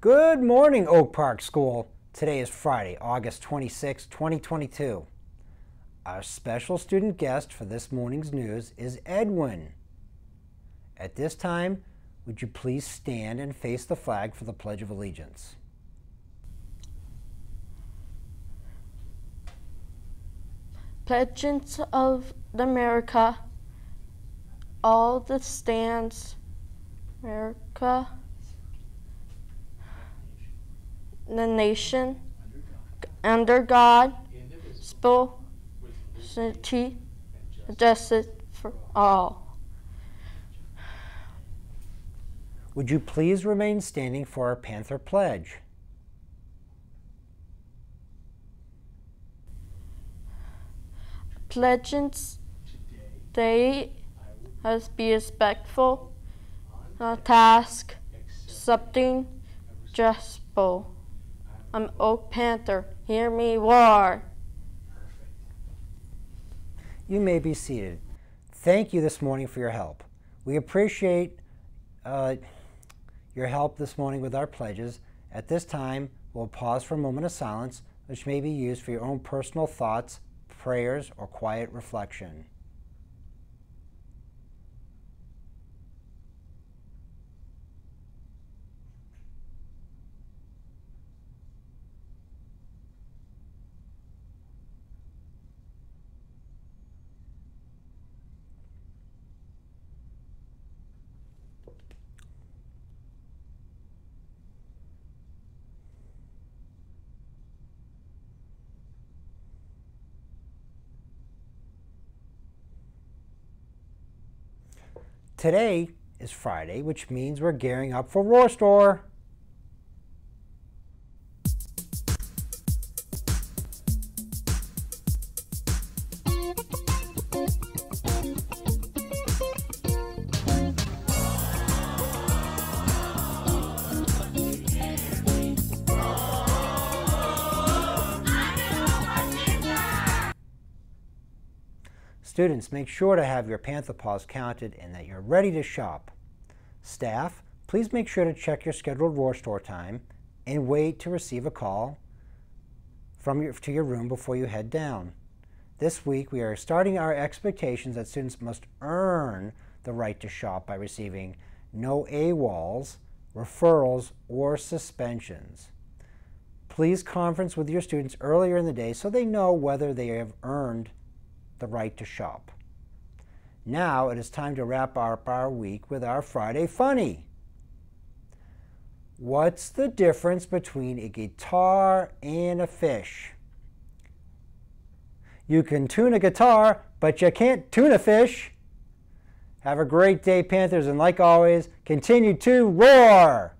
Good morning, Oak Park School. Today is Friday, August 26, 2022. Our special student guest for this morning's news is Edwin. At this time, would you please stand and face the flag for the Pledge of Allegiance? Pledges of America, all the stands, America the nation under God, spirituality, justice for all. Would you please remain standing for our Panther Pledge? Pledges they must be respectful, not task, something justful. I'm Oak Panther. Hear me roar. You may be seated. Thank you this morning for your help. We appreciate uh, your help this morning with our pledges. At this time, we'll pause for a moment of silence, which may be used for your own personal thoughts, prayers, or quiet reflection. Today is Friday, which means we're gearing up for Roar Store. Students, make sure to have your Panther paws counted and that you're ready to shop. Staff, please make sure to check your scheduled Roar Store time and wait to receive a call from your, to your room before you head down. This week, we are starting our expectations that students must earn the right to shop by receiving no AWOLs, referrals, or suspensions. Please conference with your students earlier in the day so they know whether they have earned the right to shop. Now it is time to wrap up our week with our Friday Funny. What's the difference between a guitar and a fish? You can tune a guitar, but you can't tune a fish. Have a great day, Panthers, and like always, continue to roar!